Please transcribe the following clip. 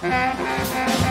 Mm-hmm.